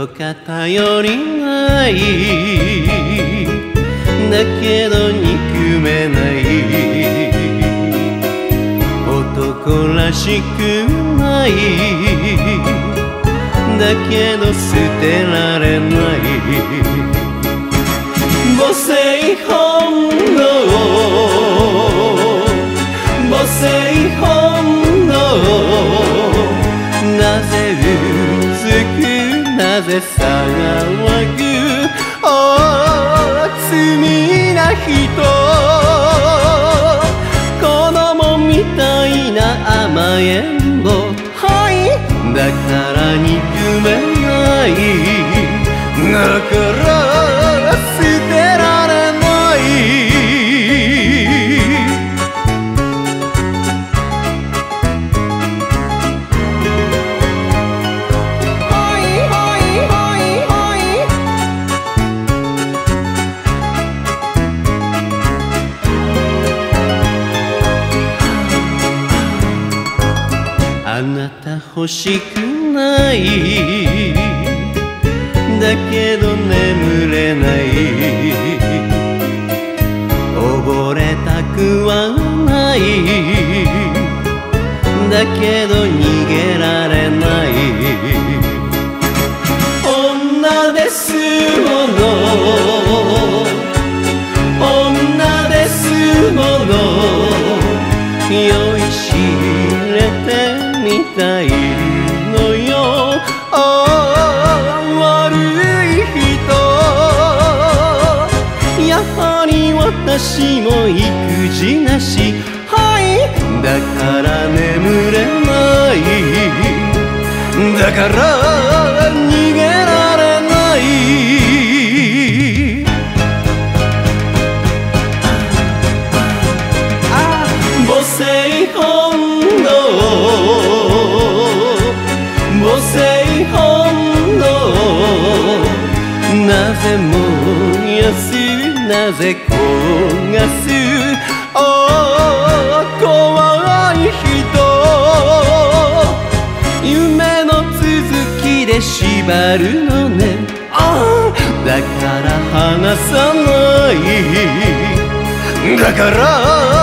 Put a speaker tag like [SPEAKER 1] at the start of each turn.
[SPEAKER 1] と偏りない。だけど憎めない。男らしくない。だけど捨てられない。母性本能。母性本能。なぜくなぜ騒ぐお罪な人。子供みたいな甘えん坊。はい。だから憎めない。だから。欲しくない。だけど眠れない。溺れたくはない。だけど逃げられない。女ですもの。女ですもの。酔いしれてみたい。私も育児なし。はい。だから眠れないだから逃げられない。母性本能。母性本能。なぜ燃やすなぜ焦がす。ああ怖い人。夢の続きで縛るのね。ああだから離さない。だから